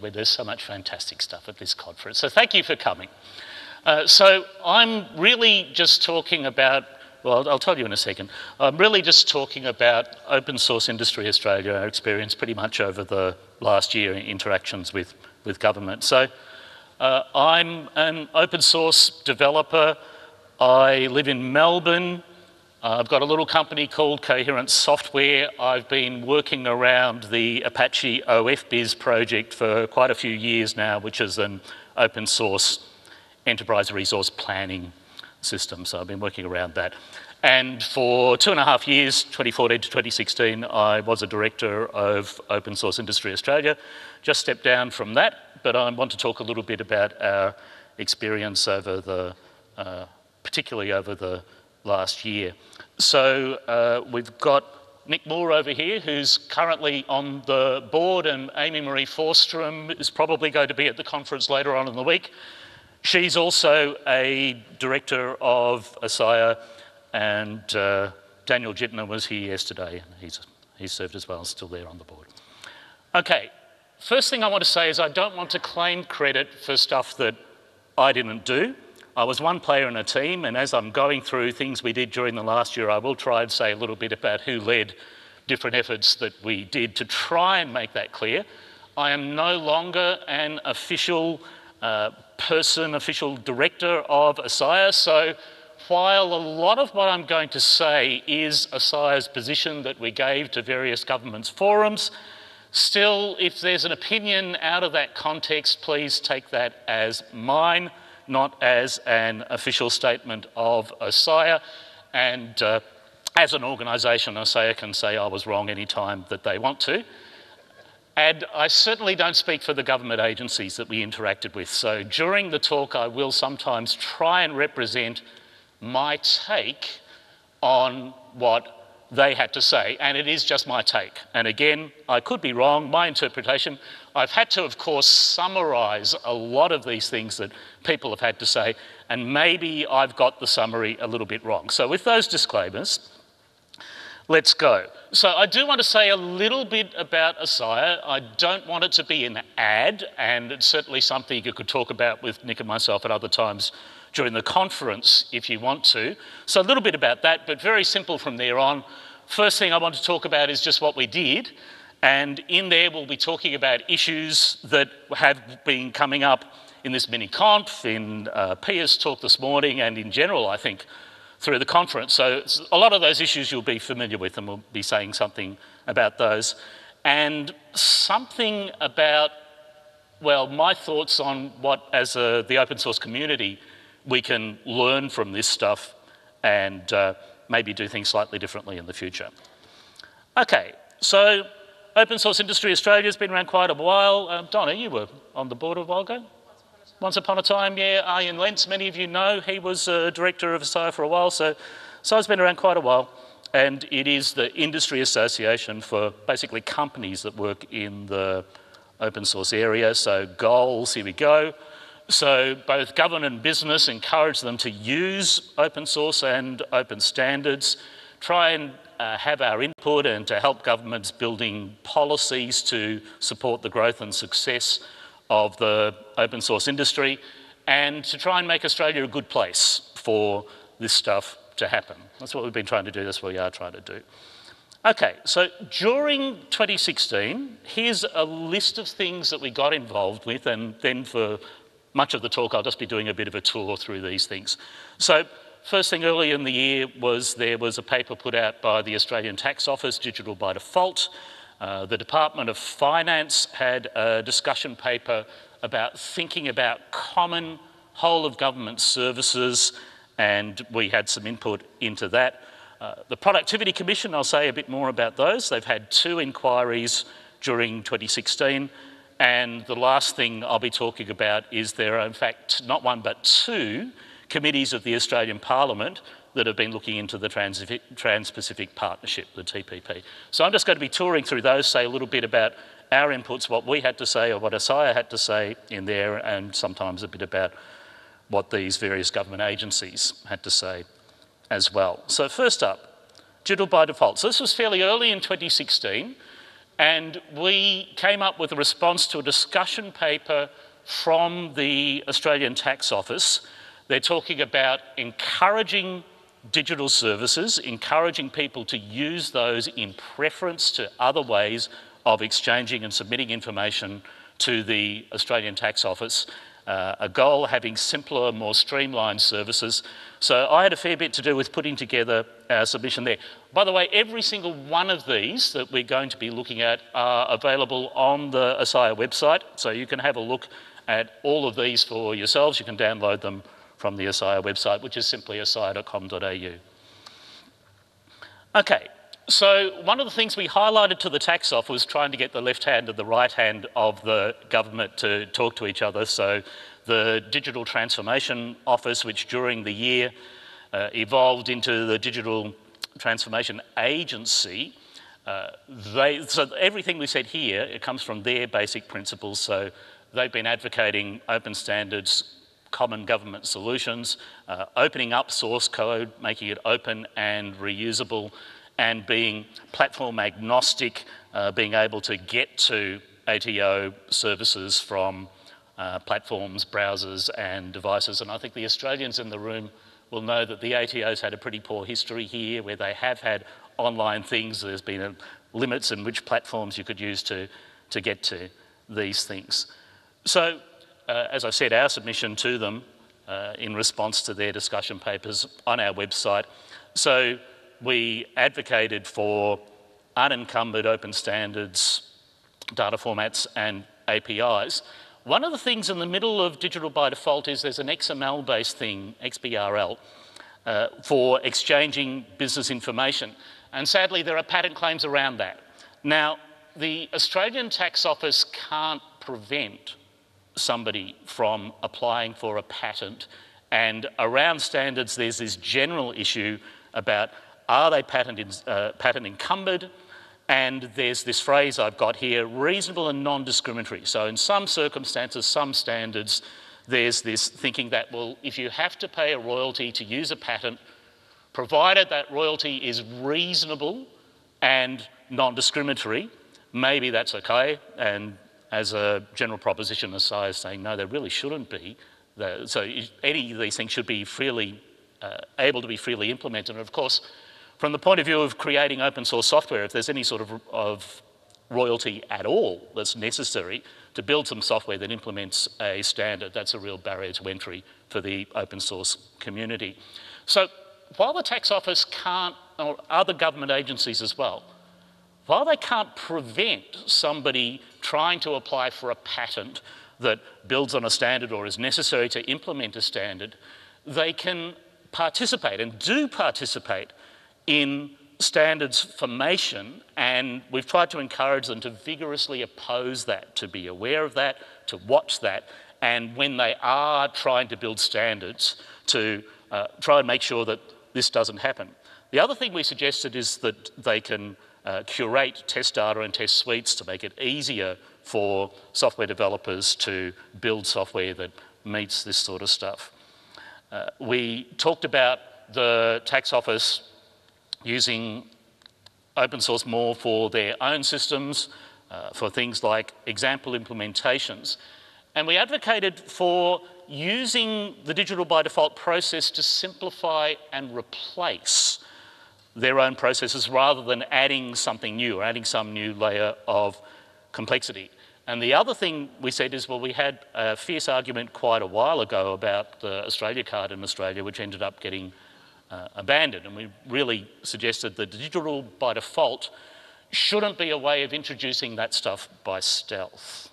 where there's so much fantastic stuff at this conference. So thank you for coming. Uh, so I'm really just talking about, well, I'll tell you in a second. I'm really just talking about Open Source Industry Australia, our experience pretty much over the last year in interactions with, with government. So uh, I'm an open source developer. I live in Melbourne. Uh, I've got a little company called Coherent Software. I've been working around the Apache OFBiz project for quite a few years now, which is an open source enterprise resource planning system. So I've been working around that. And for two and a half years, 2014 to 2016, I was a director of Open Source Industry Australia. Just stepped down from that, but I want to talk a little bit about our experience over the, uh, particularly over the last year. So uh, we've got Nick Moore over here, who's currently on the board, and Amy Marie Forstrom is probably going to be at the conference later on in the week. She's also a director of OSIA, and uh, Daniel Jitnah was here yesterday, and he's, he's served as well, still there on the board. Okay, first thing I want to say is I don't want to claim credit for stuff that I didn't do. I was one player in a team, and as I'm going through things we did during the last year, I will try and say a little bit about who led different efforts that we did to try and make that clear. I am no longer an official uh, person, official director of OSIA, so while a lot of what I'm going to say is OSIA's position that we gave to various governments forums, still, if there's an opinion out of that context, please take that as mine not as an official statement of OSIA. And uh, as an organisation, OSIA can say I was wrong any time that they want to. And I certainly don't speak for the government agencies that we interacted with. So during the talk, I will sometimes try and represent my take on what they had to say, and it is just my take. And again, I could be wrong, my interpretation. I've had to, of course, summarise a lot of these things that people have had to say, and maybe I've got the summary a little bit wrong. So, with those disclaimers, let's go. So, I do want to say a little bit about OSIA. I don't want it to be an ad, and it's certainly something you could talk about with Nick and myself at other times during the conference if you want to. So, a little bit about that, but very simple from there on. First thing I want to talk about is just what we did. And in there, we'll be talking about issues that have been coming up in this mini conf, in uh, Pia's talk this morning, and in general, I think, through the conference. So, a lot of those issues you'll be familiar with, and we'll be saying something about those. And something about, well, my thoughts on what, as a, the open source community, we can learn from this stuff and uh, maybe do things slightly differently in the future. Okay, so Open Source Industry Australia has been around quite a while. Um, Donna, you were on the board a while ago? Once upon a time, yeah. Ian Lentz, many of you know, he was uh, director of OSIA for a while, so SIA's been around quite a while. And it is the industry association for basically companies that work in the open source area. So goals, here we go. So both government and business encourage them to use open source and open standards, try and uh, have our input and to help governments building policies to support the growth and success of the open source industry and to try and make Australia a good place for this stuff to happen. That's what we've been trying to do, that's what we are trying to do. Okay, so during 2016, here's a list of things that we got involved with, and then for much of the talk, I'll just be doing a bit of a tour through these things. So first thing early in the year was there was a paper put out by the Australian Tax Office, Digital by Default. Uh, the Department of Finance had a discussion paper about thinking about common whole of government services, and we had some input into that. Uh, the Productivity Commission, I'll say a bit more about those. They've had two inquiries during 2016. And the last thing I'll be talking about is there are, in fact, not one but two committees of the Australian Parliament that have been looking into the Trans Pacific Partnership, the TPP. So I'm just going to be touring through those, say a little bit about our inputs, what we had to say or what OSIA had to say in there, and sometimes a bit about what these various government agencies had to say as well. So, first up, digital by default. So, this was fairly early in 2016. And we came up with a response to a discussion paper from the Australian Tax Office. They're talking about encouraging digital services, encouraging people to use those in preference to other ways of exchanging and submitting information to the Australian Tax Office. Uh, a goal having simpler, more streamlined services. So I had a fair bit to do with putting together our submission there. By the way, every single one of these that we're going to be looking at are available on the OSIA website, so you can have a look at all of these for yourselves. You can download them from the OSIA website, which is simply osia.com.au. Okay, so one of the things we highlighted to the tax office was trying to get the left hand and the right hand of the government to talk to each other. So the Digital Transformation Office, which during the year uh, evolved into the Digital Transformation Agency, uh, they, so everything we said here, it comes from their basic principles. So they've been advocating open standards, common government solutions, uh, opening up source code, making it open and reusable, and being platform agnostic, uh, being able to get to ATO services from uh, platforms, browsers, and devices. And I think the Australians in the room will know that the ATO's had a pretty poor history here where they have had online things. There's been a, limits in which platforms you could use to, to get to these things. So uh, as I said, our submission to them uh, in response to their discussion papers on our website. So we advocated for unencumbered open standards, data formats and APIs. One of the things in the middle of digital by default is there's an XML-based thing, XBRL, uh, for exchanging business information. And sadly, there are patent claims around that. Now, the Australian Tax Office can't prevent somebody from applying for a patent. And around standards, there's this general issue about are they patent, uh, patent encumbered? And there's this phrase I've got here, reasonable and non-discriminatory. So in some circumstances, some standards, there's this thinking that, well, if you have to pay a royalty to use a patent, provided that royalty is reasonable and non-discriminatory, maybe that's okay, and as a general proposition, the SAI is saying, no, there really shouldn't be. So any of these things should be freely, uh, able to be freely implemented. And of course, from the point of view of creating open source software, if there's any sort of, of royalty at all that's necessary to build some software that implements a standard, that's a real barrier to entry for the open source community. So while the tax office can't, or other government agencies as well, while they can't prevent somebody trying to apply for a patent that builds on a standard or is necessary to implement a standard, they can participate and do participate in standards formation and we've tried to encourage them to vigorously oppose that, to be aware of that, to watch that, and when they are trying to build standards, to uh, try and make sure that this doesn't happen. The other thing we suggested is that they can uh, curate test data and test suites to make it easier for software developers to build software that meets this sort of stuff. Uh, we talked about the tax office using open source more for their own systems, uh, for things like example implementations. And we advocated for using the digital by default process to simplify and replace their own processes rather than adding something new or adding some new layer of complexity. And the other thing we said is, well, we had a fierce argument quite a while ago about the Australia card in Australia, which ended up getting uh, abandoned. And we really suggested that digital by default shouldn't be a way of introducing that stuff by stealth.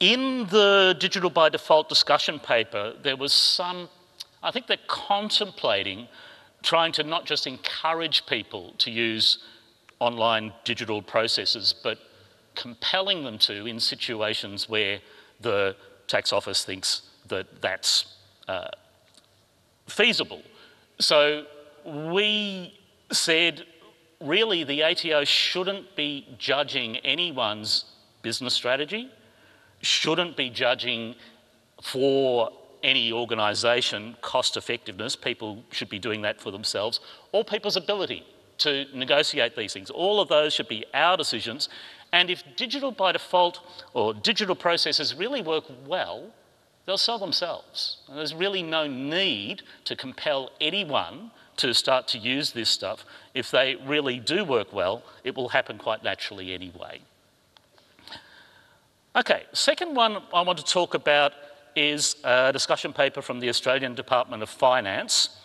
In the digital by default discussion paper, there was some I think they're contemplating trying to not just encourage people to use online digital processes, but compelling them to in situations where the tax office thinks that that's uh, feasible. So we said really the ATO shouldn't be judging anyone's business strategy, shouldn't be judging for any organisation cost effectiveness, people should be doing that for themselves, or people's ability to negotiate these things. All of those should be our decisions. And if digital by default or digital processes really work well, they'll sell themselves. And there's really no need to compel anyone to start to use this stuff. If they really do work well, it will happen quite naturally anyway. Okay, second one I want to talk about is a discussion paper from the Australian Department of Finance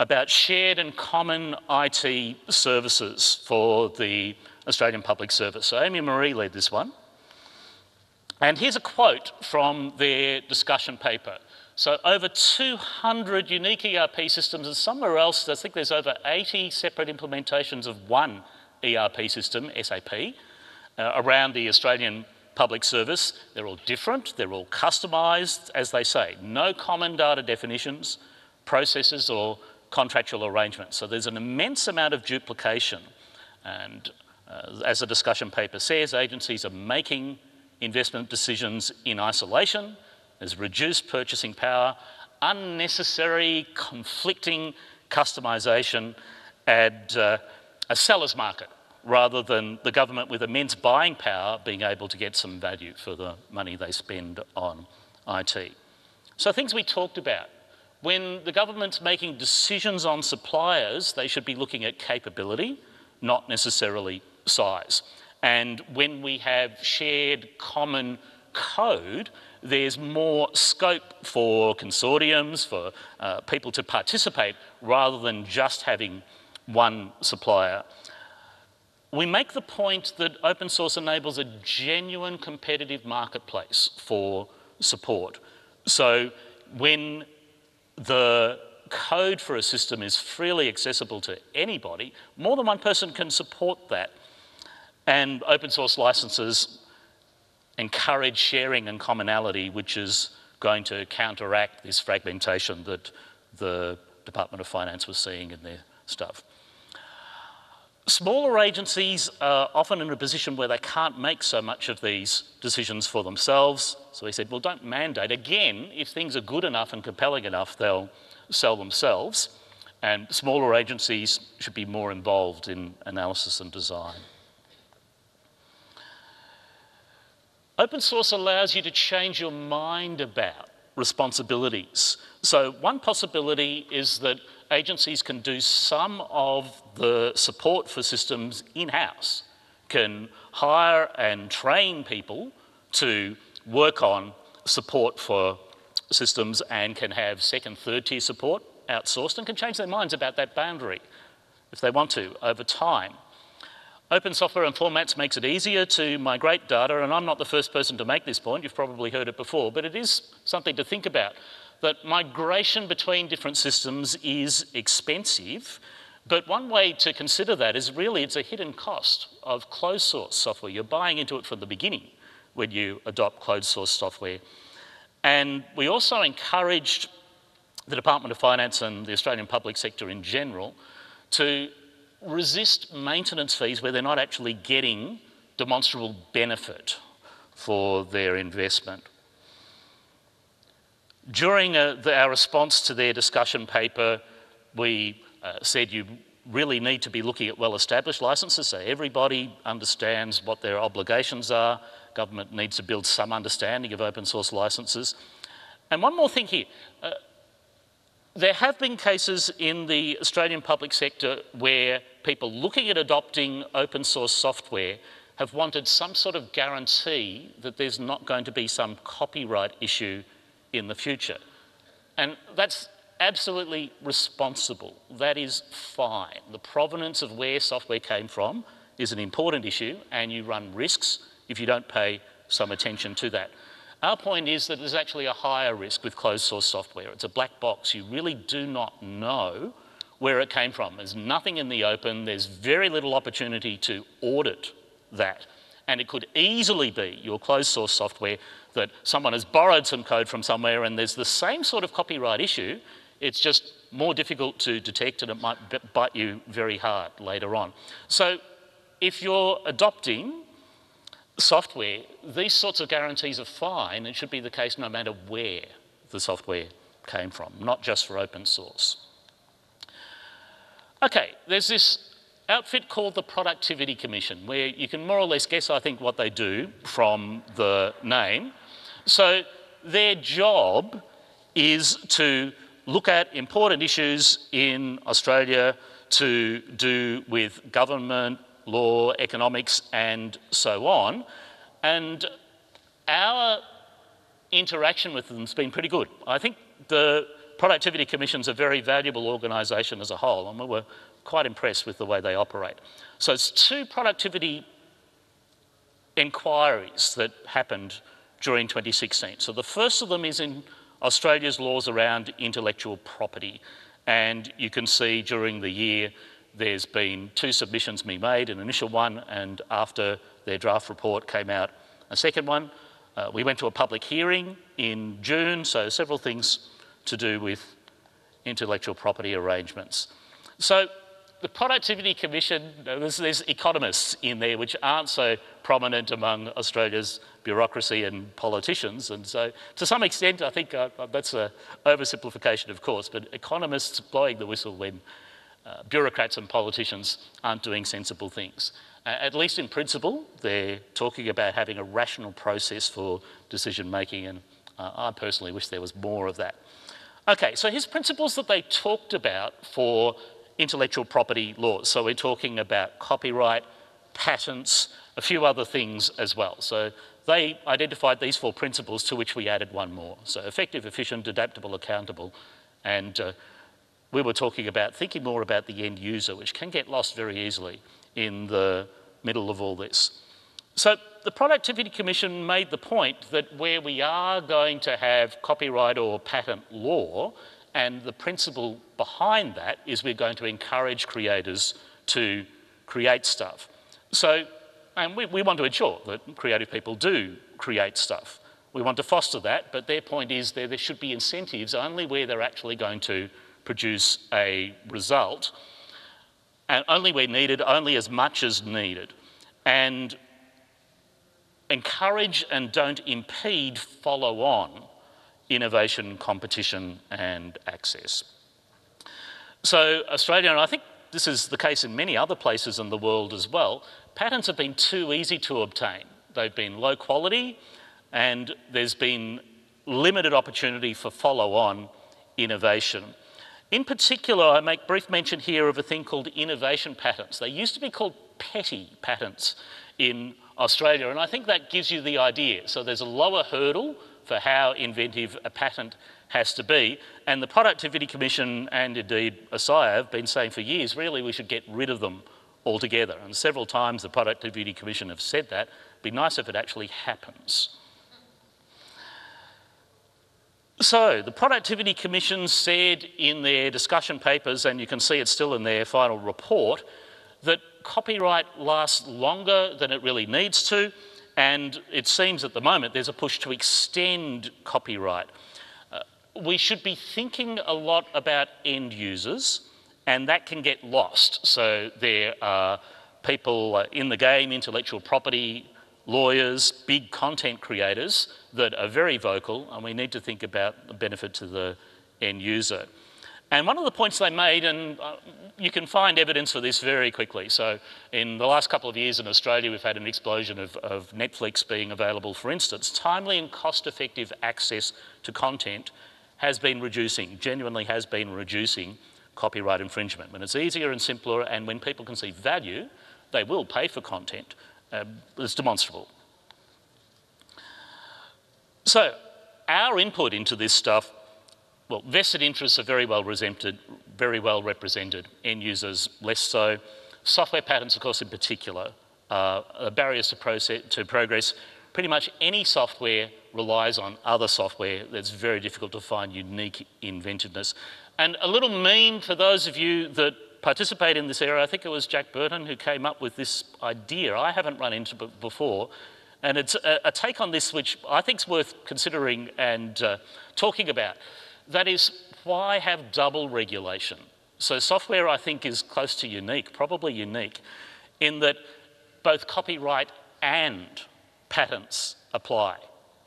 about shared and common IT services for the Australian Public Service. So Amy Marie led this one. And here's a quote from their discussion paper. So over 200 unique ERP systems and somewhere else, I think there's over 80 separate implementations of one ERP system, SAP, uh, around the Australian public service. They're all different, they're all customised, as they say. No common data definitions, processes or contractual arrangements. So there's an immense amount of duplication. And uh, as the discussion paper says, agencies are making investment decisions in isolation. There's reduced purchasing power, unnecessary conflicting customisation, and uh, a seller's market rather than the government with immense buying power being able to get some value for the money they spend on IT. So things we talked about. When the government's making decisions on suppliers, they should be looking at capability, not necessarily size. And when we have shared common code, there's more scope for consortiums, for uh, people to participate, rather than just having one supplier we make the point that open source enables a genuine competitive marketplace for support. So when the code for a system is freely accessible to anybody, more than one person can support that. And open source licenses encourage sharing and commonality, which is going to counteract this fragmentation that the Department of Finance was seeing in their stuff. Smaller agencies are often in a position where they can't make so much of these decisions for themselves. So he said, well, don't mandate. Again, if things are good enough and compelling enough, they'll sell themselves. And smaller agencies should be more involved in analysis and design. Open source allows you to change your mind about responsibilities. So one possibility is that agencies can do some of the support for systems in-house, can hire and train people to work on support for systems and can have second, third tier support outsourced and can change their minds about that boundary if they want to over time. Open software and formats makes it easier to migrate data, and I'm not the first person to make this point, you've probably heard it before, but it is something to think about that migration between different systems is expensive, but one way to consider that is really it's a hidden cost of closed source software. You're buying into it from the beginning when you adopt closed source software. And we also encouraged the Department of Finance and the Australian public sector in general to resist maintenance fees where they're not actually getting demonstrable benefit for their investment. During uh, the, our response to their discussion paper, we uh, said you really need to be looking at well-established licenses so everybody understands what their obligations are. Government needs to build some understanding of open source licenses. And one more thing here. Uh, there have been cases in the Australian public sector where people looking at adopting open source software have wanted some sort of guarantee that there's not going to be some copyright issue in the future. And that's absolutely responsible. That is fine. The provenance of where software came from is an important issue and you run risks if you don't pay some attention to that. Our point is that there's actually a higher risk with closed source software. It's a black box. You really do not know where it came from. There's nothing in the open. There's very little opportunity to audit that. And it could easily be your closed source software that someone has borrowed some code from somewhere and there's the same sort of copyright issue, it's just more difficult to detect and it might bite you very hard later on. So if you're adopting software, these sorts of guarantees are fine. It should be the case no matter where the software came from, not just for open source. Okay, there's this outfit called the Productivity Commission, where you can more or less guess, I think, what they do from the name. So their job is to look at important issues in Australia to do with government, law, economics, and so on. And our interaction with them has been pretty good. I think the Productivity Commission is a very valuable organisation as a whole, and we were quite impressed with the way they operate. So it's two productivity inquiries that happened during 2016. So the first of them is in Australia's laws around intellectual property. And you can see during the year there's been two submissions being made, an initial one, and after their draft report came out, a second one. Uh, we went to a public hearing in June, so several things to do with intellectual property arrangements. So the Productivity Commission, there's, there's, economists in there which aren't so prominent among Australia's bureaucracy and politicians. And so, to some extent, I think uh, that's an oversimplification, of course, but economists blowing the whistle when uh, bureaucrats and politicians aren't doing sensible things. Uh, at least in principle, they're talking about having a rational process for decision making, and uh, I personally wish there was more of that. Okay, so here's principles that they talked about for intellectual property laws. So we're talking about copyright, patents, a few other things as well. So they identified these four principles to which we added one more. So effective, efficient, adaptable, accountable. And uh, we were talking about thinking more about the end user, which can get lost very easily in the middle of all this. So the Productivity Commission made the point that where we are going to have copyright or patent law, and the principle behind that is we're going to encourage creators to create stuff. So, and we, we want to ensure that creative people do create stuff. We want to foster that, but their point is there, there should be incentives only where they're actually going to produce a result, and only where needed, only as much as needed. And encourage and don't impede follow on innovation, competition, and access. So, Australia, and I think this is the case in many other places in the world as well, patents have been too easy to obtain. They've been low quality, and there's been limited opportunity for follow on innovation. In particular, I make brief mention here of a thing called innovation patents. They used to be called petty patents in Australia, and I think that gives you the idea. So there's a lower hurdle for how inventive a patent has to be. And the Productivity Commission and indeed OSIA have been saying for years, really, we should get rid of them altogether. And several times the Productivity Commission have said that. It'd be nice if it actually happens. So, the Productivity Commission said in their discussion papers, and you can see it's still in their final report, that copyright lasts longer than it really needs to, and it seems at the moment there's a push to extend copyright. Uh, we should be thinking a lot about end users, and that can get lost. So there are people uh, in the game, intellectual property lawyers, big content creators that are very vocal, and we need to think about the benefit to the end user. And one of the points they made, and uh, you can find evidence for this very quickly. So, in the last couple of years in Australia, we've had an explosion of, of Netflix being available. For instance, timely and cost effective access to content has been reducing, genuinely has been reducing copyright infringement. When it's easier and simpler, and when people can see value, they will pay for content. Uh, it's demonstrable. So, our input into this stuff well, vested interests are very well represented, very well represented, end users less so. Software patents, of course, in particular, uh, barriers to, process, to progress. Pretty much any software relies on other software that's very difficult to find unique inventiveness. And a little meme for those of you that participate in this area, I think it was Jack Burton who came up with this idea. I haven't run into before. And it's a, a take on this which I think is worth considering and uh, talking about. That is, why have double regulation? So software, I think, is close to unique, probably unique, in that both copyright and patents apply.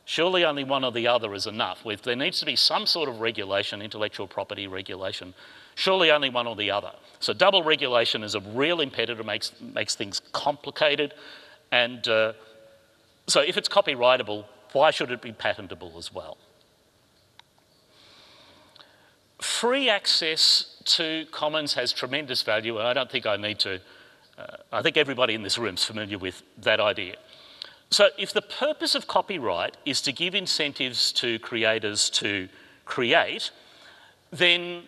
Surely only one or the other is enough. There needs to be some sort of regulation, intellectual property regulation, surely only one or the other. So double regulation is a real impediment, makes, makes things complicated. And uh, so if it's copyrightable, why should it be patentable as well? Free access to commons has tremendous value, and I don't think I need to, uh, I think everybody in this room is familiar with that idea. So if the purpose of copyright is to give incentives to creators to create, then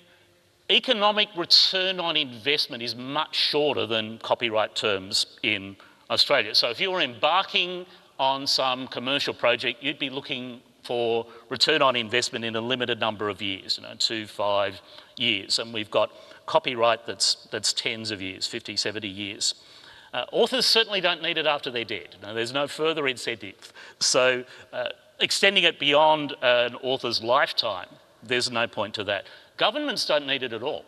economic return on investment is much shorter than copyright terms in Australia. So if you were embarking on some commercial project, you'd be looking for return on investment in a limited number of years, you know, two, five years. And we've got copyright that's, that's tens of years, 50, 70 years. Uh, authors certainly don't need it after they're dead. There's no further incentive. So uh, extending it beyond an author's lifetime, there's no point to that. Governments don't need it at all.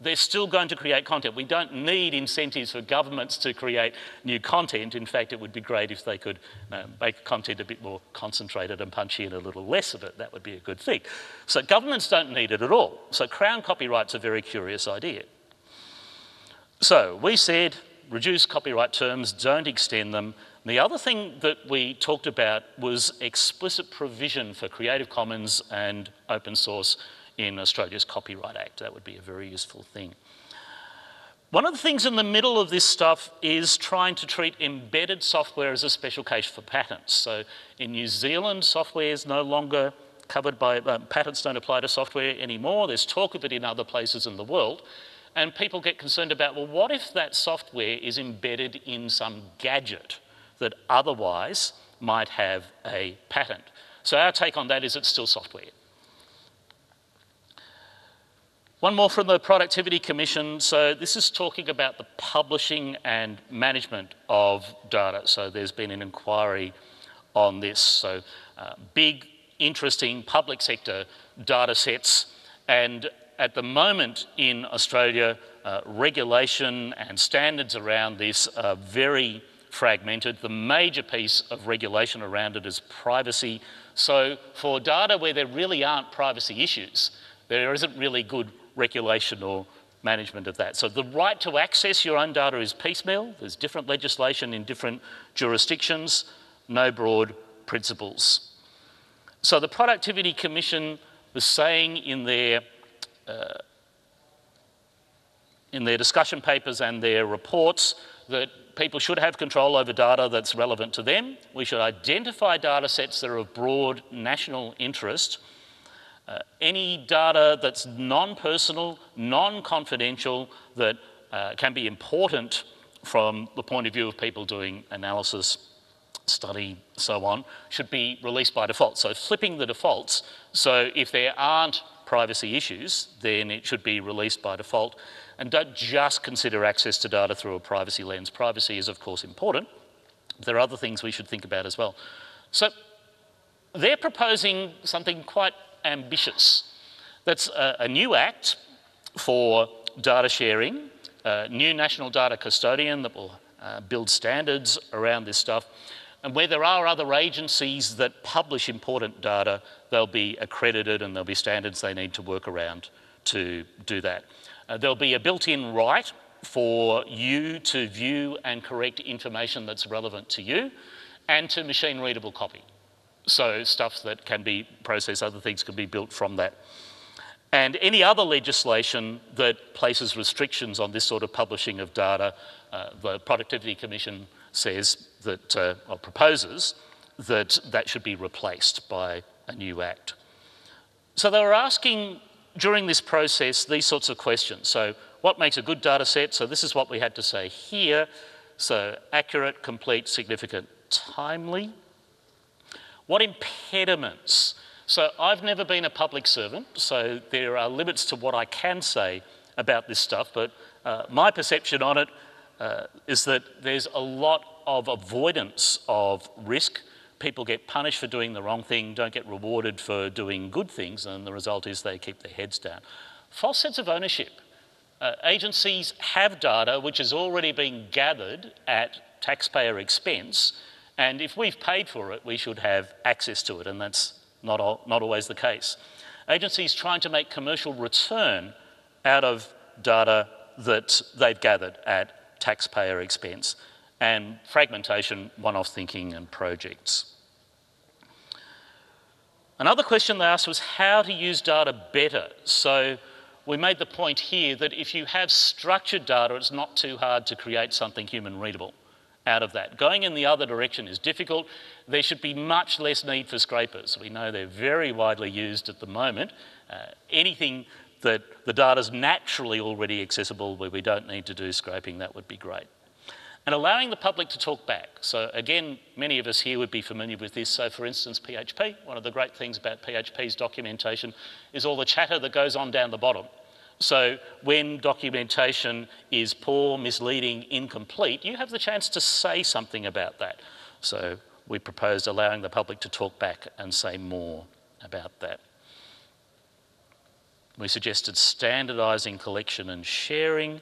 They're still going to create content. We don't need incentives for governments to create new content. In fact, it would be great if they could uh, make content a bit more concentrated and punchy and a little less of it. That would be a good thing. So governments don't need it at all. So crown copyright's a very curious idea. So we said reduce copyright terms, don't extend them. The other thing that we talked about was explicit provision for Creative Commons and open source in Australia's Copyright Act. That would be a very useful thing. One of the things in the middle of this stuff is trying to treat embedded software as a special case for patents. So in New Zealand, software is no longer covered by, uh, patents don't apply to software anymore. There's talk of it in other places in the world. And people get concerned about, well, what if that software is embedded in some gadget that otherwise might have a patent? So our take on that is it's still software. One more from the Productivity Commission. So this is talking about the publishing and management of data. So there's been an inquiry on this. So uh, big, interesting public sector data sets and at the moment in Australia, uh, regulation and standards around this are very fragmented. The major piece of regulation around it is privacy. So for data where there really aren't privacy issues, there isn't really good regulation or management of that. So the right to access your own data is piecemeal. There's different legislation in different jurisdictions, no broad principles. So the Productivity Commission was saying in their uh, in their discussion papers and their reports that people should have control over data that's relevant to them. We should identify data sets that are of broad national interest. Uh, any data that's non-personal, non-confidential, that uh, can be important from the point of view of people doing analysis, study, so on, should be released by default. So flipping the defaults, so if there aren't privacy issues, then it should be released by default. And don't just consider access to data through a privacy lens. Privacy is, of course, important. There are other things we should think about as well. So they're proposing something quite ambitious. That's a, a new act for data sharing, a new national data custodian that will uh, build standards around this stuff. And where there are other agencies that publish important data, they'll be accredited and there'll be standards they need to work around to do that. Uh, there'll be a built-in right for you to view and correct information that's relevant to you and to machine readable copy. So stuff that can be processed, other things can be built from that. And any other legislation that places restrictions on this sort of publishing of data, uh, the Productivity Commission says that, uh, or proposes, that that should be replaced by a new act. So they were asking during this process these sorts of questions. So what makes a good data set? So this is what we had to say here. So accurate, complete, significant, timely. What impediments? So I've never been a public servant, so there are limits to what I can say about this stuff, but uh, my perception on it uh, is that there's a lot of avoidance of risk. People get punished for doing the wrong thing, don't get rewarded for doing good things, and the result is they keep their heads down. False sense of ownership. Uh, agencies have data which is already being gathered at taxpayer expense, And if we've paid for it, we should have access to it, and that's not, not always the case. Agencies trying to make commercial return out of data that they've gathered at taxpayer expense, and fragmentation, one-off thinking and projects. Another question they asked was how to use data better. So we made the point here that if you have structured data, it's not too hard to create something human readable out of that. Going in the other direction is difficult. There should be much less need for scrapers. We know they're very widely used at the moment. Uh, anything that the data is naturally already accessible where we don't need to do scraping, that would be great and allowing the public to talk back. So again, many of us here would be familiar with this. So for instance, PHP, one of the great things about PHP's documentation is all the chatter that goes on down the bottom. So when documentation is poor, misleading, incomplete, you have the chance to say something about that. So we proposed allowing the public to talk back and say more about that. We suggested standardising collection and sharing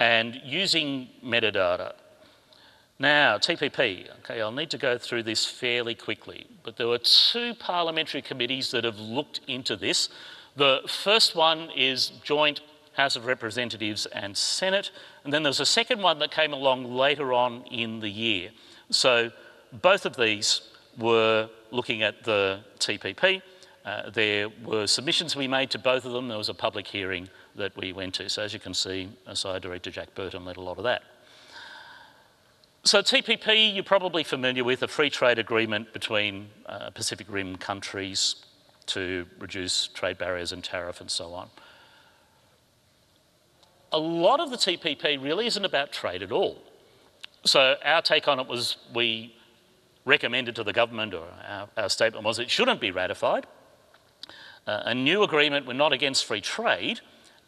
and using metadata. Now, TPP, okay, I'll need to go through this fairly quickly, but there were two parliamentary committees that have looked into this. The first one is Joint House of Representatives and Senate, and then there's a second one that came along later on in the year. So both of these were looking at the TPP. Uh, there were submissions we made to both of them. There was a public hearing that we went to. So as you can see, SIA Director Jack Burton led a lot of that. So TPP, you're probably familiar with, a free trade agreement between uh, Pacific Rim countries to reduce trade barriers and tariff and so on. A lot of the TPP really isn't about trade at all. So our take on it was we recommended to the government, or our, our statement was it shouldn't be ratified. Uh, a new agreement, we're not against free trade,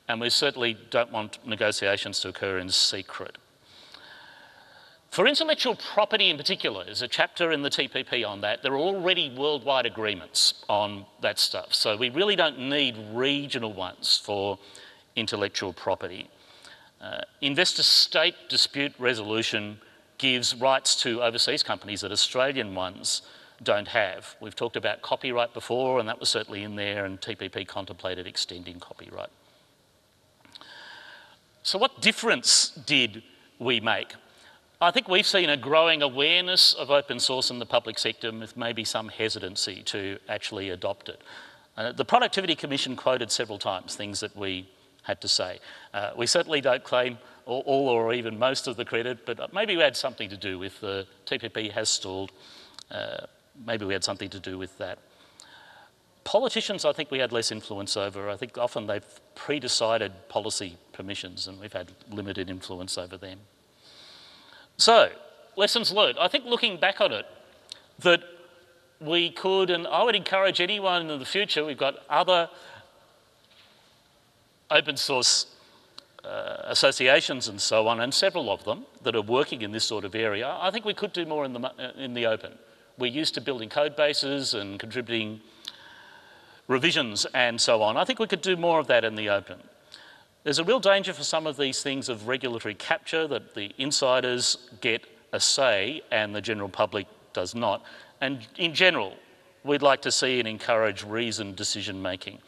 and we certainly don't want negotiations to occur in secret. For intellectual property in particular, there's a chapter in the TPP on that. There are already worldwide agreements on that stuff, so we really don't need regional ones for intellectual property. Uh, investor state dispute resolution gives rights to overseas companies that Australian ones don't have. We've talked about copyright before, and that was certainly in there, and TPP contemplated extending copyright. So, what difference did we make? I think we've seen a growing awareness of open source in the public sector with maybe some hesitancy to actually adopt it. Uh, the Productivity Commission quoted several times things that we had to say. Uh, we certainly don't claim all, or even most of the credit, but maybe we had something to do with the TPP has stalled. Uh, maybe we had something to do with that. Politicians, I think we had less influence over. I think often they've pre-decided policy permissions and we've had limited influence over them. So, lessons learned. I think looking back on it, that we could, and I would encourage anyone in the future, we've got other open source uh, associations and so on, and several of them that are working in this sort of area. I think we could do more in the, in the open. We're used to building code bases and contributing revisions and so on. I think we could do more of that in the open. There's a real danger for some of these things of regulatory capture that the insiders get a say and the general public does not. And in general, we'd like to see and encourage reasoned decision making.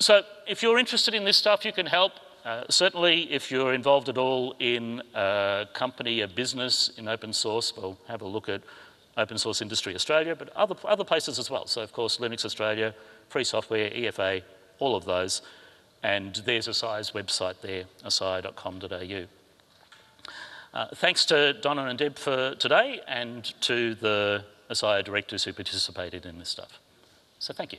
So if you're interested in this stuff, you can help. Uh, certainly, if you're involved at all in a company, a business in open source, we'll have a look at Open Source Industry Australia, but other, other places as well. So, of course, Linux Australia, free software, EFA, all of those. And there's OSIA's website there, osia.com.au. Uh, thanks to Donna and Deb for today and to the OSIA directors who participated in this stuff. So thank you.